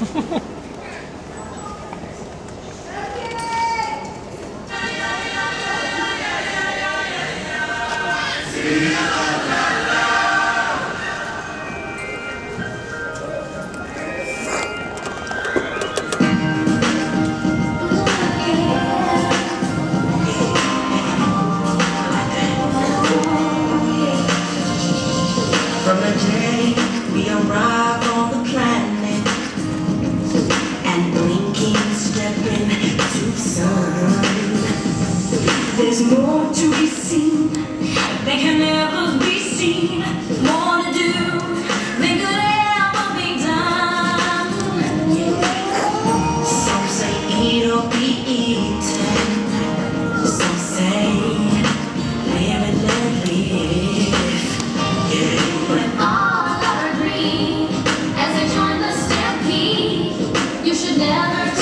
From the. There's more to be seen than can never be seen. More to do than could ever be done. Some say it'll be eaten. Some say live and let live. Yeah. But all are green as they join the stampede, you should never.